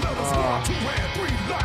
uh, two, three.